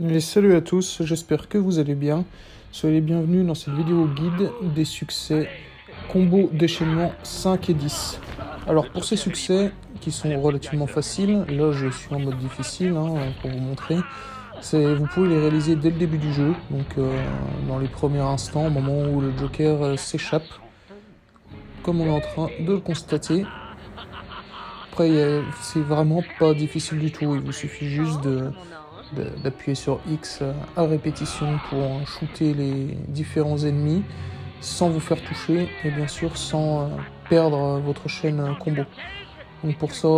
Et salut à tous, j'espère que vous allez bien. Soyez les bienvenus dans cette vidéo guide des succès combo déchaînement 5 et 10. Alors pour ces succès qui sont relativement faciles, là je suis en mode difficile hein, pour vous montrer. Vous pouvez les réaliser dès le début du jeu, donc euh, dans les premiers instants, au moment où le Joker euh, s'échappe, comme on est en train de le constater. Après, c'est vraiment pas difficile du tout, il vous suffit juste de d'appuyer sur X à répétition pour shooter les différents ennemis sans vous faire toucher et bien sûr sans euh, perdre votre chaîne combo. Donc pour ça,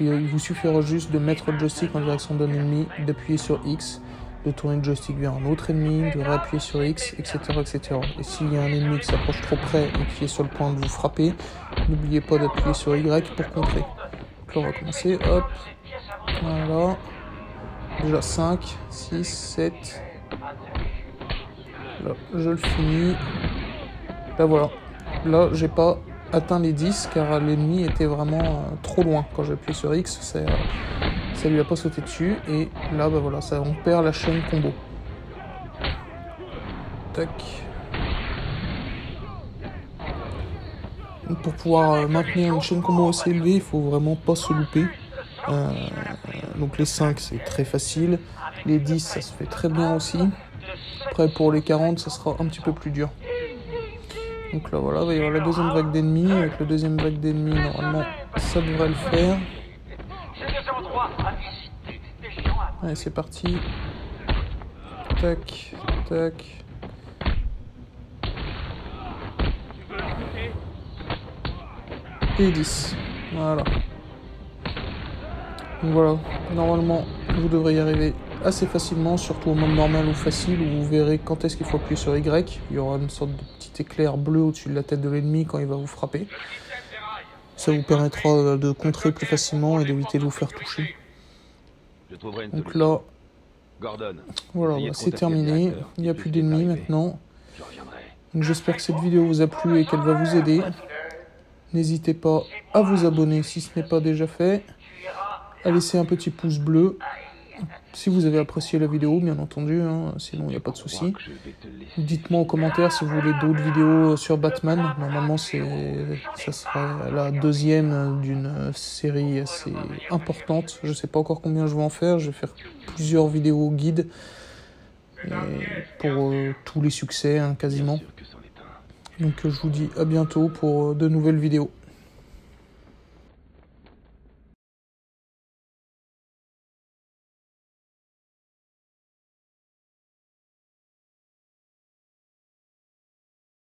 il vous, suffira juste de mettre le joystick en direction d'un ennemi, d'appuyer sur X, de tourner le joystick vers un autre ennemi, de réappuyer sur X, etc. etc. Et s'il y a un ennemi qui s'approche trop près et qui est sur le point de vous frapper, n'oubliez pas d'appuyer sur Y pour contrer. Donc on va commencer, hop, voilà. Déjà 5, 6, 7. Là, je le finis. Là voilà. Là, j'ai pas atteint les 10 car l'ennemi était vraiment euh, trop loin. Quand j'ai appuyé sur X, ça, ça lui a pas sauté dessus. Et là, bah voilà, ça, on perd la chaîne combo. Tac. Pour pouvoir euh, maintenir une chaîne combo assez élevée, il faut vraiment pas se louper. Euh, donc les 5 c'est très facile. Les 10 ça se fait très bien aussi. Après pour les 40 ça sera un petit peu plus dur. Donc là voilà, il va y avoir la deuxième vague d'ennemis. Avec le deuxième vague d'ennemis, normalement ça devrait le faire. Allez c'est parti. Tac, tac. Et 10. Voilà. Donc voilà, normalement vous devrez y arriver assez facilement, surtout au mode normal ou facile, où vous verrez quand est-ce qu'il faut appuyer sur Y. Il y aura une sorte de petit éclair bleu au-dessus de la tête de l'ennemi quand il va vous frapper. Ça vous permettra de contrer plus facilement et d'éviter de vous faire toucher. Donc là, voilà, c'est terminé. Il n'y a plus d'ennemis maintenant. J'espère que cette vidéo vous a plu et qu'elle va vous aider. N'hésitez pas à vous abonner si ce n'est pas déjà fait à laisser un petit pouce bleu si vous avez apprécié la vidéo, bien entendu, hein, sinon il n'y a pas de souci. Dites-moi en commentaire si vous voulez d'autres vidéos sur Batman. Normalement, ça sera la deuxième d'une série assez importante. Je ne sais pas encore combien je vais en faire. Je vais faire plusieurs vidéos guides pour euh, tous les succès, hein, quasiment. Donc je vous dis à bientôt pour de nouvelles vidéos.